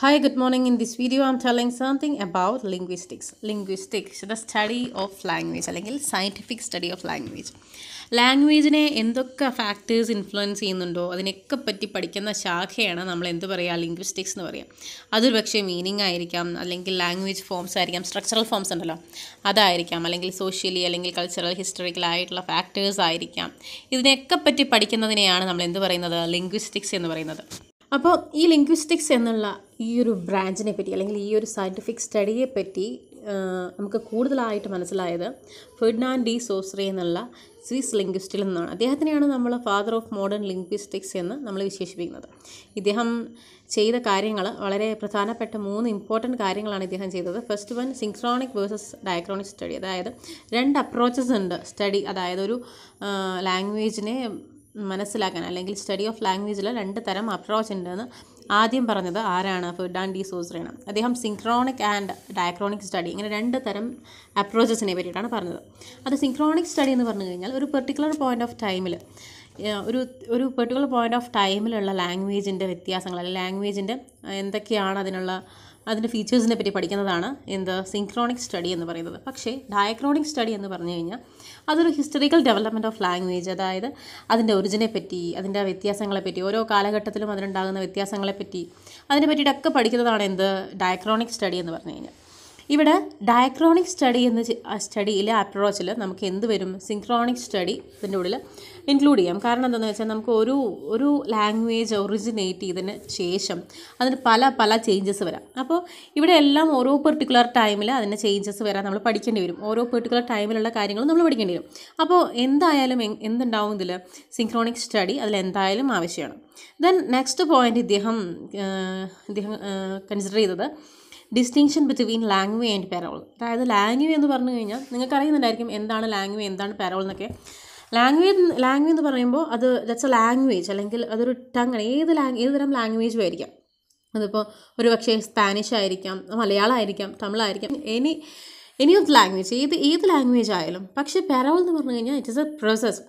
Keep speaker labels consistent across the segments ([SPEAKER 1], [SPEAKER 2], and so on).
[SPEAKER 1] Hi, good morning. In this video, I'm telling something about linguistics. Linguistics, the study of language, അല്ലെങ്കിൽ scientific study of language ലാംഗ്വേജിനെ എന്തൊക്കെ factors influence ചെയ്യുന്നുണ്ടോ? അതിനൊക്കെ പറ്റി പഠിക്കുന്ന ശാഖയാണ് നമ്മൾ എന്ത് പറയുക ലിംഗ്വിസ്റ്റിക്സ് എന്ന് പറയുക അതൊരു പക്ഷേ മീനിങ് ആയിരിക്കാം. അല്ലെങ്കിൽ ലാംഗ്വേജ് ഫോംസ് ആയിരിക്കാം. സ്ട്രക്ചറൽ ഫോംസ് ഉണ്ടല്ലോ. അതായിരിക്കാം. അല്ലെങ്കിൽ സോഷ്യലി അല്ലെങ്കിൽ കൾച്ചറൽ ഹിസ്റ്ററിക്കൽ ആയിട്ടുള്ള ഫാക്ടേഴ്സ് ആയിരിക്കാം. ഇതിനെയൊക്കെ പറ്റി പഠിക്കുന്നതിനെയാണ് നമ്മൾ എന്ത് പറയുന്നത്? ലിംഗ്വിസ്റ്റിക്സ് എന്ന് പറയുന്നത്. അപ്പോൾ ഈ ലിംഗ്വിസ്റ്റിക്സ് എന്നുള്ള ഈ ഒരു ബ്രാഞ്ചിനെ പറ്റി അല്ലെങ്കിൽ ഈ ഒരു സയന്റിഫിക് സ്റ്റഡിയെ പറ്റി നമുക്ക് കൂടുതലായിട്ട് മനസ്സിലായത് ഫെർഡിനാൻഡ് ഡി സോസ്രി എന്നുള്ള സ്വിസ് ലിംഗ്വിസ്റ്റിൽ നിന്നാണ്. അദ്ദേഹത്തിനെയാണ് നമ്മൾ ഫാദർ ഓഫ് മോഡേൺ ലിംഗ്വിസ്റ്റിക്സ് എന്ന് നമ്മൾ വിശേഷിപ്പിക്കുന്നത്. ഇദ്ദേഹം ചെയ്ത കാര്യങ്ങൾ വളരെ പ്രധാനപ്പെട്ട മൂന്ന് ഇമ്പോർട്ടന്റ് കാര്യങ്ങളാണ് ഇദ്ദേഹം ചെയ്തത്. First one synchronic versus diachronic study അതായത് രണ്ട് അപ്രോച്ചസ് ഉണ്ട് സ്റ്റഡി അതായത് ഒരു ലാംഗ്വേജിനെ മനസ്സിലാക്കാൻ അല്ലെങ്കിൽ സ്റ്റഡി ഓഫ് ലാംഗ്വേജിൽ രണ്ട് തരം അപ്രോച്ച് ഉണ്ടെന്ന് ആദ്യം പറഞ്ഞത് ആരാണ്? ഫെർഡാൻ ഡി സോസ്രയാണ് അദ്ദേഹം സിൻക്രോണിക് ആൻഡ് ഡയക്രോണിക് സ്റ്റഡി ഇങ്ങനെ രണ്ട് തരം അപ്രോച്ചസിനെ പറ്റിയിട്ടാണ് പറഞ്ഞത്. അത് സിൻക്രോണിക് സ്റ്റഡി എന്ന് പറഞ്ഞു കഴിഞ്ഞാൽ ഒരു പെർട്ടിക്കുലർ പോയിന്റ് ഓഫ് ടൈമിൽ ഒരു ഒരു പെർട്ടിക്കുലർ പോയിന്റ് ഓഫ് ടൈമിലുള്ള ലാംഗ്വേജിന്റെ വ്യത്യാസങ്ങൾ അല്ലെങ്കിൽ ലാംഗ്വേജിന്റെ എന്തൊക്കെയാണ് അതിനുള്ള അതിന്റെ ഫീച്ചേഴ്സിനെ പറ്റി പഠിക്കുന്നതാണ് എന്ത് സിങ്ക്രോണിക് സ്റ്റഡി എന്ന് പറയുന്നത്. പക്ഷേ ഡയക്രോണിക് സ്റ്റഡി എന്ന് പറഞ്ഞു കഴിഞ്ഞാൽ അതൊരു ഹിസ്റ്ററിക്കൽ ഡെവലപ്മെന്റ് ഓഫ് ലാംഗ്വേജ് അതായത് അതിന്റെ ഒറിജിനെ പറ്റി അതിന്റെ വ്യത്യാസങ്ങളെപ്പറ്റി ഓരോ കാലഘട്ടത്തിലും അതിനുണ്ടാകുന്ന വ്യത്യാസങ്ങളെപ്പറ്റി അതിനെ പറ്റിയിട്ടൊക്കെ പഠിക്കുന്നതാണ് എന്ത് ഡയക്രോണിക് സ്റ്റഡി എന്ന് പറഞ്ഞു കഴിഞ്ഞാൽ. ഇവിടെ ഡയക്രോണിക് സ്റ്റഡി എന്ന സ്റ്റഡിയിലെ അപ്രോച്ചിൽ നമുക്ക് എന്ത് വരും? സിൻക്രോണിക് സ്റ്റഡി ഇതിന്റെ ഉള്ളിൽ ഇൻക്ലൂഡ് ചെയ്യാം. കാരണം എന്താണെന്ന് വെച്ചാൽ നമുക്ക് ഒരു ഒരു ലാംഗ്വേജ് ഒറിജിനേറ്റ് ചെയ്തതിന് ശേഷം അതിന് പല പല ചേഞ്ചസ് വരാം. അപ്പോൾ ഇവിടെ എല്ലാം ഓരോ പെർട്ടിക്കുലർ ടൈമിൽ അതിന്റെ ചേഞ്ചസ് വരാൻ നമ്മൾ പഠിക്കേണ്ടി വരും. ഓരോ പെർട്ടിക്കുലർ ടൈമിലുള്ള കാര്യങ്ങൾ നമ്മൾ പഠിക്കേണ്ടി വരും. അപ്പോൾ എന്തായാലും എന്തുണ്ടാവും ഇതിൽ സിൻക്രോണിക് സ്റ്റഡി അതിൽ എന്തായാലും ആവശ്യമാണ്. ദെൻ നെക്സ്റ്റ് പോയിന്റ് ഇദ്ദേഹം ഇദ്ദേഹം കൺസിഡർ ചെയ്തത് distinction between langue and parole അതായത് ലാംഗ്വേ എന്ന് പറഞ്ഞു കഴിഞ്ഞാൽ നിങ്ങൾക്ക് അറിയുന്നുണ്ടായിരിക്കും എന്താണ് ലാംഗ്വേ എന്താണ് പാരോൾ എന്നൊക്കെ. ലാംഗ്വേജ് ലാംഗ്വേജ് എന്ന് പറയുമ്പോൾ അത് ദറ്റ്സ് എ ലാംഗ്വേജ് അല്ലെങ്കിൽ അതൊരു ടങ് ഏത് ലാംഗ് ഏത് തരം ലാംഗ്വേജും ആയിരിക്കാം? അതിപ്പോൾ ഒരു പക്ഷേ സ്പാനിഷ് ആയിരിക്കാം മലയാളം ആയിരിക്കാം തമിഴായിരിക്കാം എനി എനി ഓഫ് ലാംഗ്വേജ് ഏത് ഏത് ലാംഗ്വേജ് ആയാലും. പക്ഷേ പെറവൽ എന്ന് പറഞ്ഞു കഴിഞ്ഞാൽ ഇറ്റ് ഇസ് എ പ്രോസസ്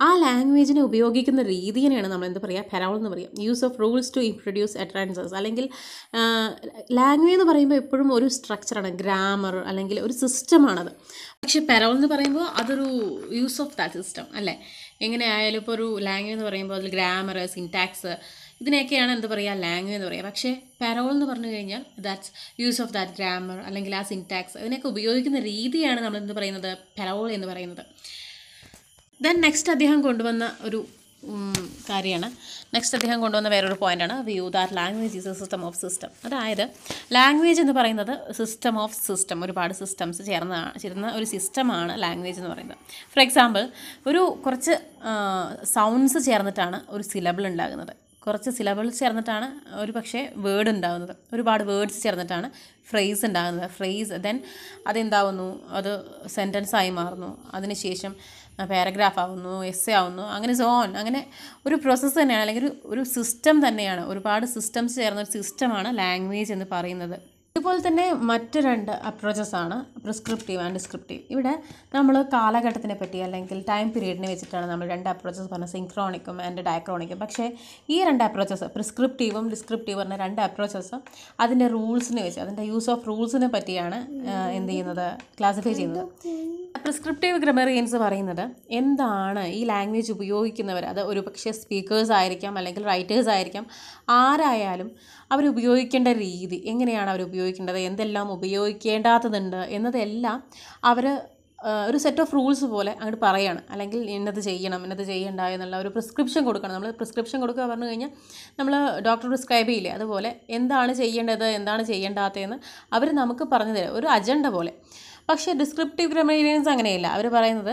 [SPEAKER 1] ആ ലാംഗ്വേജിനെ ഉപയോഗിക്കുന്ന രീതിയെയാണ് നമ്മൾ എന്ത് പറയുക പെറവൽ എന്ന് പറയുക use of rules to introduce advances അല്ലെങ്കിൽ ലാംഗ്വേജ് എന്ന് പറയുമ്പോൾ എപ്പോഴും ഒരു സ്ട്രക്ചറാണ് ഗ്രാമർ അല്ലെങ്കിൽ ഒരു സിസ്റ്റമാണത് പക്ഷേ പെറവൽ എന്ന് പറയുമ്പോൾ അതൊരു യൂസ് ഓഫ് ദാറ്റ് സിസ്റ്റം അല്ലേ? എങ്ങനെ ആയാലും ഇപ്പോൾ ഒരു ലാംഗ്വേജ് എന്ന് പറയുമ്പോൾ അതിൽ ഗ്രാമർ സിൻടാക്സ് ഇതിനെയൊക്കെയാണ് എന്ത് പറയുക ലാംഗ്വേജ് എന്ന് പറയുക പക്ഷേ പാരോൾ എന്ന് പറഞ്ഞു കഴിഞ്ഞാൽ that's use of that grammar അല്ലെങ്കിൽ ആ സിൻടാക്സ് അതിനൊക്കെ ഉപയോഗിക്കുന്ന രീതിയാണ് നമ്മൾ എന്ത് പറയുന്നത് പാരോൾ എന്ന് പറയുന്നത്. ദെൻ നെക്സ്റ്റ് അദ്ദേഹം കൊണ്ടുവന്ന ഒരു കാര്യമാണ്. നെക്സ്റ്റ് അദ്ദേഹം കൊണ്ടുവന്ന വേറൊരു പോയിന്റാണ് view that language is a system of system അതായത് ലാംഗ്വേജ് എന്ന് പറയുന്നത് സിസ്റ്റം ഓഫ് സിസ്റ്റം ഒരുപാട് സിസ്റ്റംസ് ചേർന്ന ചേരുന്ന ഒരു സിസ്റ്റമാണ് ലാംഗ്വേജ് എന്ന് പറയുന്നത്. ഫോർ എക്സാമ്പിൾ ഒരു കുറച്ച് സൗണ്ട്സ് ചേർന്നിട്ടാണ് ഒരു സിലബിൾ ഉണ്ടാകുന്നത്. കുറച്ച് സിലബിൾസ് ചേർന്നിട്ടാണ് ഒരു പക്ഷേ വേർഡ് ഉണ്ടാകുന്നത് ഒരുപാട് വേർഡ്സ് ചേർന്നിട്ടാണ് ഫ്രേസ് ഉണ്ടാകുന്നത്. ഫ്രേസ് ദെൻ അതെന്താവുന്നു? അത് സെന്റൻസ് ആയി മാറുന്നു. അതിനുശേഷം പാരഗ്രാഫ് ആവുന്നു എസ് എ ആവുന്നു അങ്ങനെ സോൺ അങ്ങനെ ഒരു പ്രോസസ്സ് തന്നെയാണ്. അല്ലെങ്കിൽ ഒരു ഒരു സിസ്റ്റം തന്നെയാണ്. ഒരുപാട് സിസ്റ്റംസ് ചേർന്ന ഒരു സിസ്റ്റമാണ് ലാംഗ്വേജ് എന്ന് പറയുന്നത്. ഇതുപോലെ തന്നെ മറ്റു രണ്ട് അപ്രോച്ചസ് ആണ് പ്രിസ്ക്രിപ്റ്റീവ് ആൻഡ് ഡിസ്ക്രിപ്റ്റീവ് ഇവിടെ നമ്മൾ കാലഘട്ടത്തിനെ പറ്റി അല്ലെങ്കിൽ ടൈം പീരീഡിനെ വെച്ചിട്ടാണ് നമ്മൾ രണ്ട് അപ്രോച്ചസ് പറഞ്ഞത് സിൻക്രോണിക്കും ആൻഡ് ഡയക്രോണിക്കും പക്ഷേ ഈ രണ്ട് അപ്രോച്ചസ് പ്രിസ്ക്രിപ്റ്റീവും ഡിസ്ക്രിപ്റ്റീവ് പറഞ്ഞ രണ്ട് അപ്രോച്ചസ് അതിന്റെ റൂൾസിനെ വെച്ച് അതിന്റെ യൂസ് ഓഫ് റൂൾസിനെ പറ്റിയാണ് എന്ത് ചെയ്യുന്നത് ക്ലാസിഫൈ ചെയ്യുന്നത്. പ്രിസ്ക്രിപ്റ്റീവ് ഗ്രമറിയൻസ് പറയുന്നത് എന്താണ് ഈ ലാംഗ്വേജ് ഉപയോഗിക്കുന്നവർ അത് ഒരു പക്ഷേ സ്പീക്കേഴ്സ് ആയിരിക്കാം അല്ലെങ്കിൽ റൈറ്റേഴ്സ് ആയിരിക്കാം ആരായാലും അവർ ഉപയോഗിക്കേണ്ട രീതി എങ്ങനെയാണ് അവർ ഉപയോഗിക്കേണ്ടത് എന്തെല്ലാം ഉപയോഗിക്കേണ്ടാത്തതുണ്ട് എന്നതെല്ലാം അവർ ഒരു സെറ്റ് ഓഫ് റൂൾസ് പോലെ അങ്ങോട്ട് പറയാണ്. അല്ലെങ്കിൽ ഇന്നത് ചെയ്യണം ഇന്നത് ചെയ്യണ്ട എന്നുള്ള ഒരു പ്രിസ്ക്രിപ്ഷൻ കൊടുക്കണം. നമ്മൾ പ്രിസ്ക്രിപ്ഷൻ കൊടുക്കുക പറഞ്ഞു കഴിഞ്ഞാൽ നമ്മൾ ഡോക്ടർ പ്രിസ്ക്രൈബ് ചെയ്യില്ലേ? അതുപോലെ എന്താണ് ചെയ്യേണ്ടത് എന്താണ് ചെയ്യേണ്ടാത്തതെന്ന് അവർ നമുക്ക് പറഞ്ഞു തരും ഒരു അജണ്ട പോലെ. പക്ഷേ ഡിസ്ക്രിപ്റ്റീവ് ഗ്രമേരിയൻസ് അങ്ങനെയല്ല. അവർ പറയുന്നത്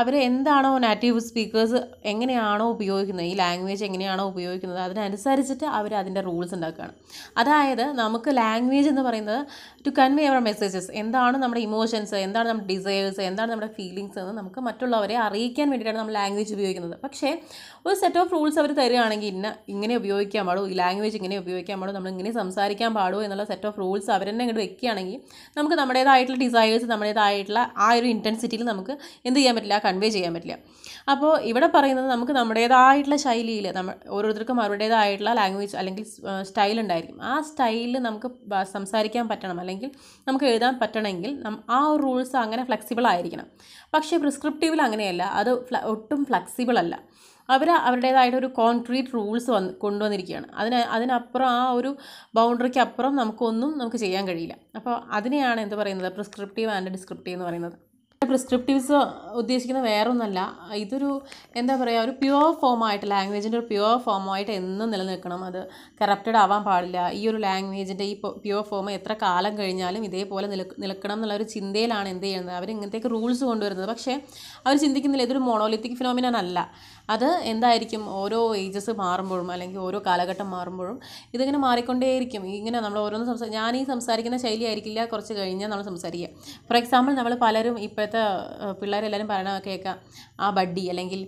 [SPEAKER 1] അവർ എന്താണോ നാറ്റീവ് സ്പീക്കേഴ്സ് എങ്ങനെയാണോ ഉപയോഗിക്കുന്നത് ഈ ലാംഗ്വേജ് എങ്ങനെയാണോ ഉപയോഗിക്കുന്നത് അതിനനുസരിച്ചിട്ട് അവർ അതിന്റെ റൂൾസ് ഉണ്ടാക്കുകയാണ്. അതായത് നമുക്ക് ലാംഗ്വേജ് എന്ന് പറയുന്നത് ടു കൺവേ അവർ മെസ്സേജസ് എന്താണ് നമ്മുടെ ഇമോഷൻസ് എന്താണ് നമ്മുടെ ഡിസയേഴ്സ് എന്താണ് നമ്മുടെ ഫീലിങ്സ് എന്ന് നമുക്ക് മറ്റുള്ളവരെ അറിയിക്കാൻ വേണ്ടിയിട്ടാണ് നമ്മൾ ലാംഗ്വേജ് ഉപയോഗിക്കുന്നത്. പക്ഷേ ഒരു സെറ്റ് ഓഫ് റൂൾസ് അവർ തരികയാണെങ്കിൽ ഇന്ന ഇങ്ങനെ ഉപയോഗിക്കാൻ പാടുള്ളൂ ഈ ലാംഗ്വേജ് ഇങ്ങനെ ഉപയോഗിക്കാൻ പാടുള്ളൂ നമ്മൾ ഇങ്ങനെ സംസാരിക്കാൻ പാടോ എന്നുള്ള സെറ്റ് ഓഫ് റൂൾസ് അവരെന്നെ ഇങ്ങോട്ട് വെക്കുകയാണെങ്കിൽ നമുക്ക് നമ്മുടേതായിട്ടുള്ള ഡിസയേഴ്സ് നമ്മുടേതായിട്ടുള്ള ആ ഒരു ഇന്റൻസിറ്റിയിൽ നമുക്ക് എന്ത് ചെയ്യാൻ പറ്റില്ല കൺവേ ചെയ്യാൻ പറ്റില്ല. അപ്പോൾ ഇവിടെ പറയുന്നത് നമുക്ക് നമ്മുടേതായിട്ടുള്ള ശൈലിയിൽ നമ്മൾ ഓരോരുത്തർക്കും അവരുടേതായിട്ടുള്ള ലാംഗ്വേജ് അല്ലെങ്കിൽ സ്റ്റൈൽ ഉണ്ടായിരിക്കും. ആ സ്റ്റൈലിൽ നമുക്ക് സംസാരിക്കാൻ പറ്റണം. അല്ലെങ്കിൽ നമുക്ക് എഴുതാൻ പറ്റണമെങ്കിൽ ആ റൂൾസ് അങ്ങനെ ഫ്ലെക്സിബിൾ ആയിരിക്കണം. പക്ഷേ പ്രിസ്ക്രിപ്റ്റീവിൽ അങ്ങനെയല്ല. അത് ഒട്ടും ഫ്ലെക്സിബിൾ അല്ല. അവർ അവരുടേതായിട്ടൊരു കോൺക്രീറ്റ് റൂൾസ് വന്ന് കൊണ്ടുവന്നിരിക്കുകയാണ്. അതിന് അതിനപ്പുറം ആ ഒരു ബൗണ്ടറിക്ക് അപ്പുറം നമുക്കൊന്നും നമുക്ക് ചെയ്യാൻ കഴിയില്ല. അപ്പോൾ അതിനെയാണ് എന്ത് പറയുന്നത്? പ്രിസ്ക്രിപ്റ്റീവ് ആൻഡ് ഡിസ്ക്രിപ്റ്റീവ് എന്ന് പറയുന്നത്. പ്രിസ്ക്രിപ്റ്റീവ്സ് ഉദ്ദേശിക്കുന്നത് വേറൊന്നല്ല. ഇതൊരു എന്താ പറയുക ഒരു പ്യുവർ ഫോമായിട്ട് ലാംഗ്വേജിന്റെ ഒരു പ്യുവർ ഫോമായിട്ട് എന്നും നിലനിൽക്കണം. അത് കറപ്റ്റഡ് ആവാൻ പാടില്ല. ഈ ഒരു ലാംഗ്വേജിന്റെ ഈ പ്യുവർ ഫോം എത്ര കാലം കഴിഞ്ഞാലും ഇതേപോലെ നിൽക്കണം എന്നുള്ള ഒരു ചിന്തയിലാണ് എന്ത് ചെയ്യുന്നത്. അവർ ഇങ്ങനത്തേക്ക് റൂൾസ് കൊണ്ടുവരുന്നത്. പക്ഷേ അവർ ചിന്തിക്കുന്നില്ല ഇതൊരു മോണോലിത്തിക് ഫിനോമിനൻ അല്ല. അത് എന്തായിരിക്കും? ഓരോ ഏജസ് മാറുമ്പോഴും അല്ലെങ്കിൽ ഓരോ കാലഘട്ടം മാറുമ്പോഴും ഇതിങ്ങനെ മാറിക്കൊണ്ടേയിരിക്കും. ഇങ്ങനെ നമ്മൾ ഓരോന്ന് സംസാ ഞാൻ ഈ സംസാരിക്കുന്ന ശൈലി ആയിരിക്കില്ല കുറച്ച് കഴിഞ്ഞാൽ നമ്മൾ സംസാരിക്കുക ഫോർ എക്സാമ്പിൾ നമ്മൾ പലരും ഇപ്പോഴത്തെ പിള്ളേരെല്ലാവരും പറയണ കേൾക്കാം. ആ ബഡ്ഡി അല്ലെങ്കിൽ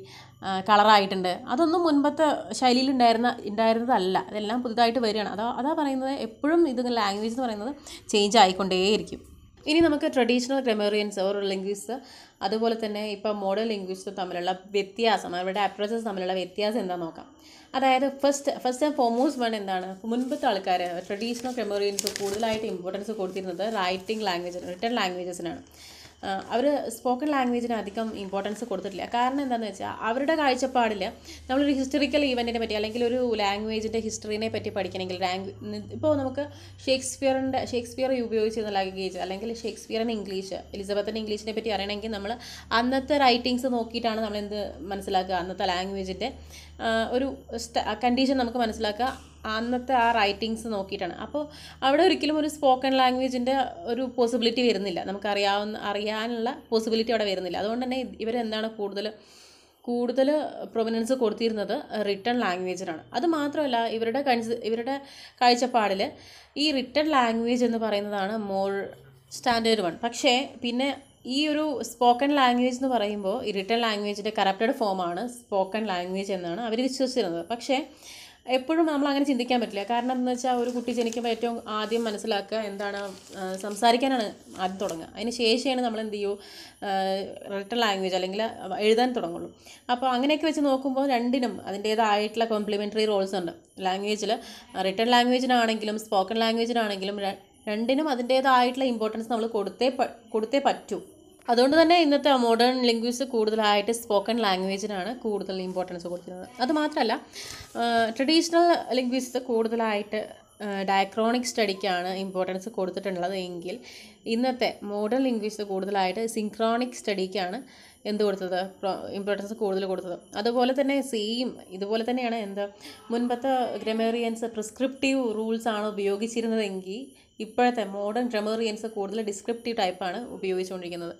[SPEAKER 1] കളറായിട്ടുണ്ട്. അതൊന്നും മുൻപത്തെ ശൈലിയിൽ ഉണ്ടായിരുന്ന ഉണ്ടായിരുന്നതല്ല. അതെല്ലാം പുതുതായിട്ട് വരികയാണ്. അതാ അതാ പറയുന്നത് എപ്പോഴും ഇത് ലാംഗ്വേജ് എന്ന് പറയുന്നത് ചേഞ്ച് ആയിക്കൊണ്ടേയിരിക്കും. ഇനി നമുക്ക് ട്രഡീഷണൽ ഗ്രാമറിയൻസ് ഓർ ലിംഗ്വിസ്റ്റ് അതുപോലെ തന്നെ ഇപ്പോൾ മോഡേൺ ലിംഗ്വിസ്റ്റ് തമ്മിലുള്ള വ്യത്യാസം അവരുടെ അപ്രോച്ചസ് തമ്മിലുള്ള വ്യത്യാസം എന്താണെന്ന് നോക്കാം. അതായത് first first and foremost one എന്താണ്? മുൻപത്തെ ആൾക്കാർ ട്രഡീഷണൽ ഗ്രാമറിയൻസ് കൂടുതലായിട്ട് ഇമ്പോർട്ടൻസ് കൊടുത്തിരുന്നത് റൈറ്റിംഗ് ലാംഗ്വേജ് റിട്ടേൺ ലാംഗ്വേജസിനാണ് അവർ സ്പോക്കൺ ലാംഗ്വേജിന് അധികം ഇമ്പോർട്ടൻസ് കൊടുത്തിട്ടില്ല. കാരണം എന്താണെന്ന് വെച്ചാൽ അവരുടെ കാഴ്ചപ്പാടിൽ നമ്മളൊരു ഹിസ്റ്ററിക്കൽ ഈവന്റിനെ പറ്റി അല്ലെങ്കിൽ ഒരു ലാംഗ്വേജിന്റെ ഹിസ്റ്ററിനെ പറ്റി പഠിക്കണമെങ്കിൽ ലാംഗ്വേജ് ഇപ്പോൾ നമുക്ക് ഷേക്സ്പിയറിന്റെ ഷേക്സ്പിയർ ഉപയോഗിച്ചിരുന്ന ലാംഗ്വേജ് അല്ലെങ്കിൽ ഷേക്സ്പിയറിന്റെ ഇംഗ്ലീഷ് എലിസബത്തിന്റെ ഇംഗ്ലീഷിനെ പറ്റി അറിയണമെങ്കിൽ നമ്മൾ അന്നത്തെ റൈറ്റിങ്സ് നോക്കിയിട്ടാണ് നമ്മൾ എന്ത് മനസ്സിലാക്കുക. അന്നത്തെ ലാംഗ്വേജിന്റെ ഒരു കണ്ടീഷൻ നമുക്ക് മനസ്സിലാക്കുക. അന്നത്തെ ആ റൈറ്റിങ്സ് നോക്കിയിട്ടാണ്. അപ്പോൾ അവിടെ ഒരിക്കലും ഒരു സ്പോക്കൺ ലാംഗ്വേജിന്റെ ഒരു പോസിബിലിറ്റി വരുന്നില്ല. നമുക്കറിയാവുന്ന അറിയാനുള്ള പോസിബിലിറ്റി അവിടെ വരുന്നില്ല. അതുകൊണ്ട് തന്നെ ഇവരെന്താണ് കൂടുതൽ കൂടുതൽ പ്രൊമിനൻസ് കൊടുത്തിരുന്നത് റിട്ടൺ ലാംഗ്വേജിനാണ് അത് മാത്രമല്ല ഇവരുടെ കൺസ് ഇവരുടെ കാഴ്ചപ്പാടിൽ ഈ റിട്ടൺ ലാംഗ്വേജ് എന്ന് പറയുന്നതാണ് മോർ സ്റ്റാൻഡേർഡ് വൺ പക്ഷേ പിന്നെ ഈ ഒരു സ്പോക്കൺ ലാംഗ്വേജ് എന്ന് പറയുമ്പോൾ ഈ റിട്ടൺ ലാംഗ്വേജിന്റെ കറപ്റ്റഡ് ഫോമാണ് സ്പോക്കൺ ലാംഗ്വേജ് എന്നാണ് അവർ വിശ്വസിച്ചിരുന്നത്. പക്ഷേ എപ്പോഴും നമ്മൾ അങ്ങനെ ചിന്തിക്കാൻ പറ്റില്ല. കാരണം എന്താണെന്ന് വെച്ചാൽ ഒരു കുട്ടി ജനിക്കുമ്പോൾ ഏറ്റവും ആദ്യം മനസ്സിലാക്കുക എന്താണ് സംസാരിക്കാനാണ് ആദ്യം തുടങ്ങുക. അതിന് ശേഷമാണ് നമ്മൾ എന്ത് ചെയ്യൂ റിട്ടൺ ലാംഗ്വേജ് അല്ലെങ്കിൽ എഴുതാൻ തുടങ്ങുള്ളൂ. അപ്പോൾ അങ്ങനെയൊക്കെ വെച്ച് നോക്കുമ്പോൾ രണ്ടിനും അതിന്റേതായിട്ടുള്ള കോംപ്ലിമെന്ററി റോൾസ് ഉണ്ട്. ലാംഗ്വേജിൽ റിട്ടേൺ ലാംഗ്വേജിനാണെങ്കിലും സ്പോക്കൺ ലാംഗ്വേജിനാണെങ്കിലും രണ്ടിനും അതിന്റേതായിട്ടുള്ള ഇമ്പോർട്ടൻസ് നമ്മൾ കൊടുത്തേ കൊടുത്തേ പറ്റൂ. അതുകൊണ്ട് തന്നെ ഇന്നത്തെ മോഡേൺ ലിംഗ്വിസ്റ്റ് കൂടുതലായിട്ട് സ്പോക്കൺ ലാംഗ്വേജിനാണ് കൂടുതൽ ഇമ്പോർട്ടൻസ് കൊടുക്കുന്നത്. അതുമാത്രമല്ല ട്രഡീഷണൽ ലിംഗ്വിസ്റ്റ് കൂടുതലായിട്ട് ഡയക്രോണിക് സ്റ്റഡിക്കാണ് ഇമ്പോർട്ടൻസ് കൊടുത്തിട്ടുള്ളത് എങ്കിൽ ഇന്നത്തെ മോഡേൺ ലിംഗ്വിസ്റ്റ് കൂടുതലായിട്ട് സിൻക്രോണിക് സ്റ്റഡിക്കാണ് എന്ത് കൊടുത്തത് ഇമ്പോർട്ടൻസ് കൂടുതൽ കൊടുത്തത്. അതുപോലെ തന്നെ സെയിം ഇതുപോലെ തന്നെയാണ് എന്ത് മുൻപത്തെ ഗ്രമേറിയൻസ് പ്രിസ്ക്രിപ്റ്റീവ് റൂൾസ് ആണ് ഉപയോഗിച്ചിരുന്നതെങ്കിൽ ഇപ്പോഴത്തെ മോഡേൺ ഗ്രമേറിയൻസ് കൂടുതൽ ഡിസ്ക്രിപ്റ്റീവ് ടൈപ്പാണ് ഉപയോഗിച്ചുകൊണ്ടിരിക്കുന്നത്.